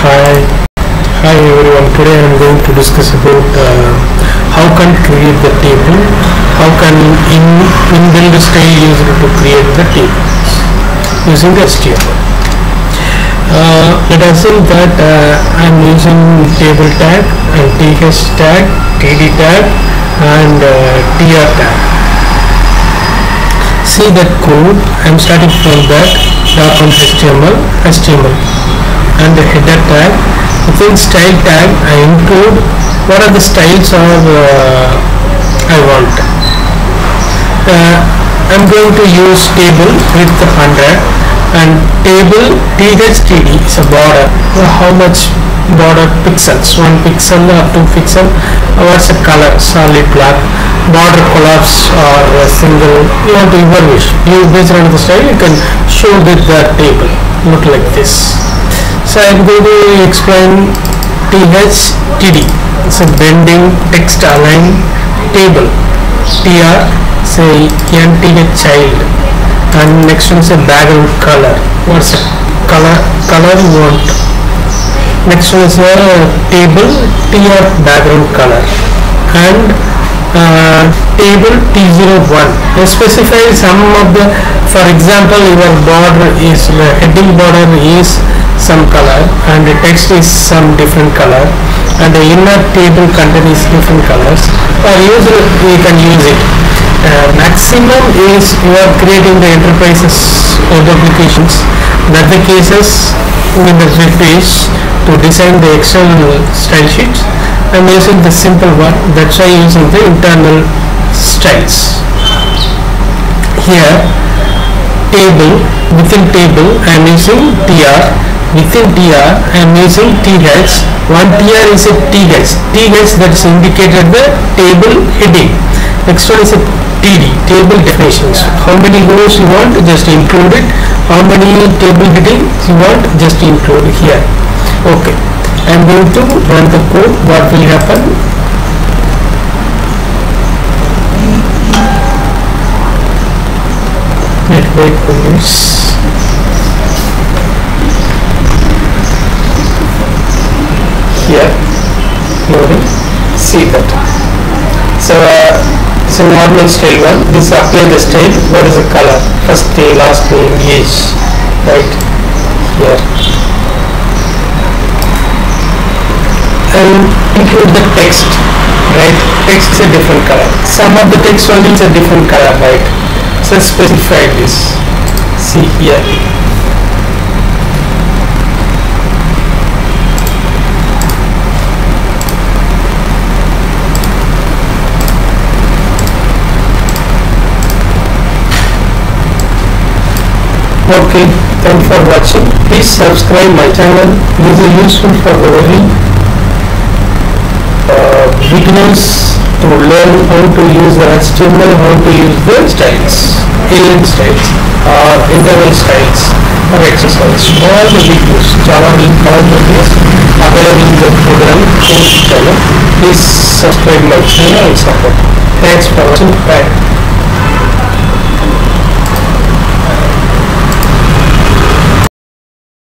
Hi, hi everyone. Today I am going to discuss about uh, how can create the table, how can in inbuilt style used to create the table using HTML. Uh, let us assume that uh, I am using table tag and th tag, td tag and uh, tr tag. See that code, I am starting from that document HTML, HTML and the header tag. Within style tag I include what are the styles of uh, I want. Uh, I'm going to use table with 100 and table THTD is a border. How much border pixels? 1 pixel or 2 pixel? What's the color? Solid black. Border collapse or a single. You want to your wish. You based on the style you can show with the table. Look like this. So I'm going to explain THTD. It's a padding text align table. TR say NTH child and next one is a background color. What's the color color you want? Next one is a table TR background color and uh, table T01. They specify some of the, for example, your border is uh, heading border is some color and the text is some different color and the inner table contains different colors. Or user we can use it. Uh, maximum is you are creating the enterprises or the applications. That the cases in the page to design the external style sheets I'm using the simple one. That's why I'm using the internal styles. Here table within table I am using tr within tr I am using th one tr is a th th that is indicated the table heading. Next one is a td table definitions. How many rows you want? Just include it. How many table headings you want? Just include here. Okay I am going to run the code what will happen? Let wait for this here loading. See that. So uh, a normal style one. This apply the style what is the color? First name last name age. Right. Here and include the text right? Text is a different color. Some of the text only is a different color right? So specify this. See here. Okay thanks for watching. Please subscribe my channel. This is useful for uh, Uh, beginners to learn how to use the HTML how to use the styles alien styles or internal styles or exercise. All the videos Java will all the videos available in the program course channel please subscribe my channel and support. Thanks for watching. Bye